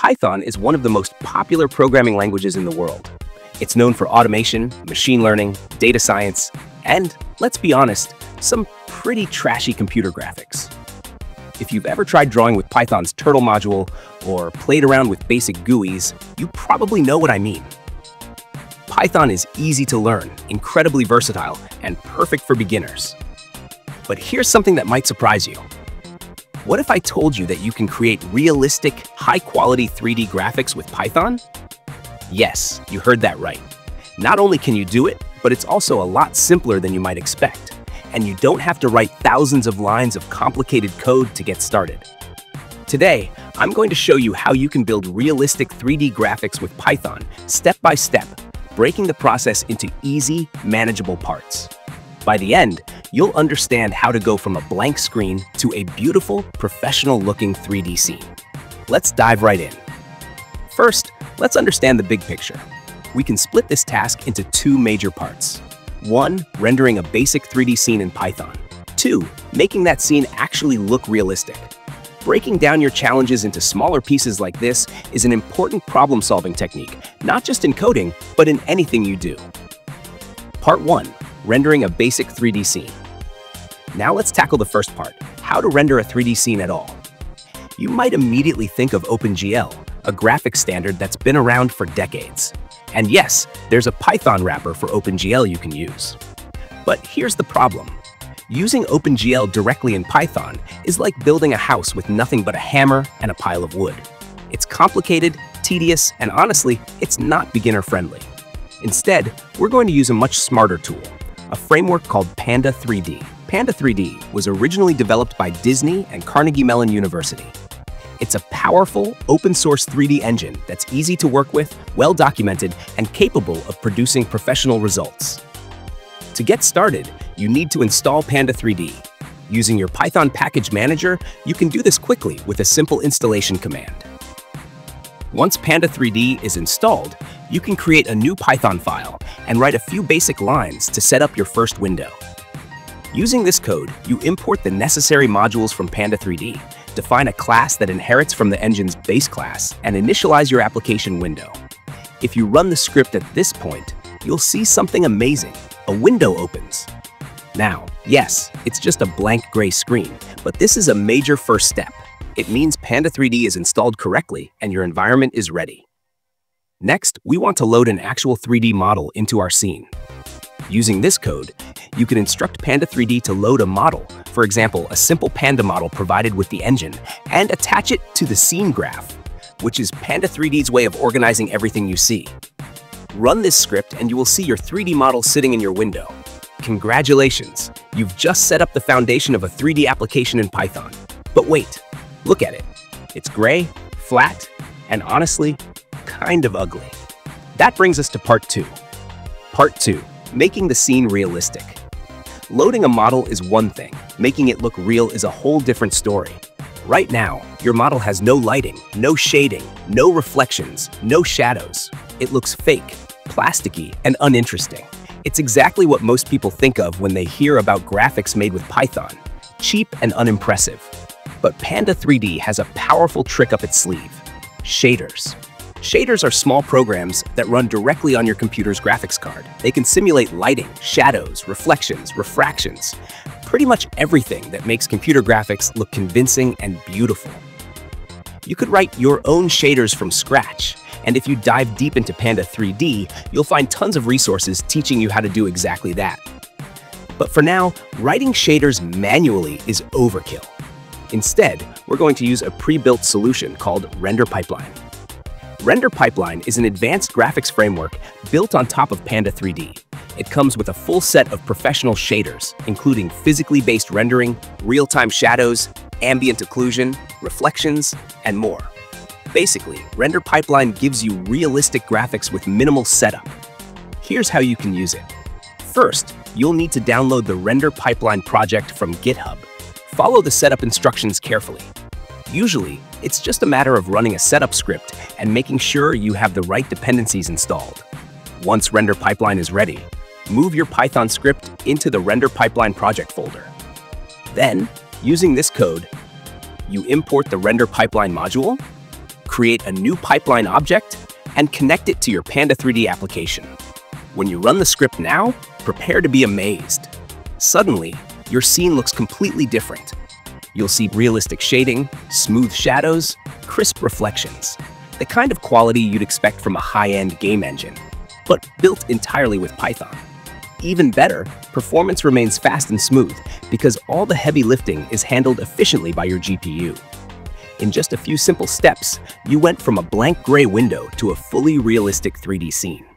Python is one of the most popular programming languages in the world. It's known for automation, machine learning, data science, and, let's be honest, some pretty trashy computer graphics. If you've ever tried drawing with Python's turtle module or played around with basic GUIs, you probably know what I mean. Python is easy to learn, incredibly versatile, and perfect for beginners. But here's something that might surprise you. What if I told you that you can create realistic, high-quality 3D graphics with Python? Yes, you heard that right. Not only can you do it, but it's also a lot simpler than you might expect. And you don't have to write thousands of lines of complicated code to get started. Today, I'm going to show you how you can build realistic 3D graphics with Python, step by step, breaking the process into easy, manageable parts. By the end, you'll understand how to go from a blank screen to a beautiful, professional-looking 3D scene. Let's dive right in. First, let's understand the big picture. We can split this task into two major parts. One, rendering a basic 3D scene in Python. Two, making that scene actually look realistic. Breaking down your challenges into smaller pieces like this is an important problem-solving technique, not just in coding, but in anything you do. Part 1. Rendering a basic 3D scene. Now let's tackle the first part, how to render a 3D scene at all. You might immediately think of OpenGL, a graphics standard that's been around for decades. And yes, there's a Python wrapper for OpenGL you can use. But here's the problem. Using OpenGL directly in Python is like building a house with nothing but a hammer and a pile of wood. It's complicated, tedious, and honestly, it's not beginner-friendly. Instead, we're going to use a much smarter tool, a framework called Panda 3D. Panda 3D was originally developed by Disney and Carnegie Mellon University. It's a powerful, open-source 3D engine that's easy to work with, well-documented, and capable of producing professional results. To get started, you need to install Panda 3D. Using your Python package manager, you can do this quickly with a simple installation command. Once Panda 3D is installed, you can create a new Python file and write a few basic lines to set up your first window. Using this code, you import the necessary modules from Panda 3D, define a class that inherits from the engine's base class, and initialize your application window. If you run the script at this point, you'll see something amazing. A window opens. Now, yes, it's just a blank gray screen, but this is a major first step. It means Panda 3D is installed correctly and your environment is ready. Next, we want to load an actual 3D model into our scene. Using this code, you can instruct Panda 3D to load a model, for example, a simple Panda model provided with the engine, and attach it to the scene graph, which is Panda 3D's way of organizing everything you see. Run this script and you will see your 3D model sitting in your window. Congratulations, you've just set up the foundation of a 3D application in Python. But wait, look at it. It's gray, flat, and honestly, kind of ugly. That brings us to part two. Part two, making the scene realistic. Loading a model is one thing, making it look real is a whole different story. Right now, your model has no lighting, no shading, no reflections, no shadows. It looks fake, plasticky, and uninteresting. It's exactly what most people think of when they hear about graphics made with Python, cheap and unimpressive. But Panda 3D has a powerful trick up its sleeve, shaders. Shaders are small programs that run directly on your computer's graphics card. They can simulate lighting, shadows, reflections, refractions, pretty much everything that makes computer graphics look convincing and beautiful. You could write your own shaders from scratch, and if you dive deep into Panda 3D, you'll find tons of resources teaching you how to do exactly that. But for now, writing shaders manually is overkill. Instead, we're going to use a pre-built solution called Render Pipeline. Render Pipeline is an advanced graphics framework built on top of Panda 3D. It comes with a full set of professional shaders, including physically based rendering, real-time shadows, ambient occlusion, reflections, and more. Basically, Render Pipeline gives you realistic graphics with minimal setup. Here's how you can use it. First, you'll need to download the Render Pipeline project from GitHub. Follow the setup instructions carefully. Usually, it's just a matter of running a setup script and making sure you have the right dependencies installed. Once Render Pipeline is ready, move your Python script into the Render Pipeline project folder. Then, using this code, you import the Render Pipeline module, create a new pipeline object, and connect it to your Panda 3D application. When you run the script now, prepare to be amazed. Suddenly, your scene looks completely different. You'll see realistic shading, smooth shadows, crisp reflections, the kind of quality you'd expect from a high-end game engine, but built entirely with Python. Even better, performance remains fast and smooth because all the heavy lifting is handled efficiently by your GPU. In just a few simple steps, you went from a blank gray window to a fully realistic 3D scene.